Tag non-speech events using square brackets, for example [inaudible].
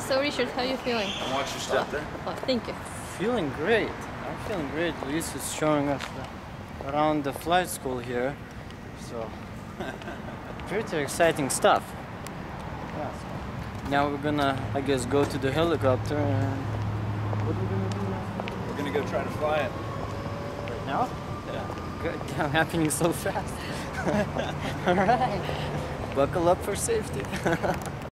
So Richard, how are you feeling? I watch your step there. Oh, thank you. Feeling great. I'm feeling great. Luis is showing us the, around the flight school here. So, [laughs] pretty exciting stuff. Yeah, now we're gonna, I guess, go to the helicopter and. What are we gonna do now? We're gonna go try to fly it. Right now? Yeah. Good. [laughs] Damn, happening so fast. [laughs] Alright. Buckle up for safety.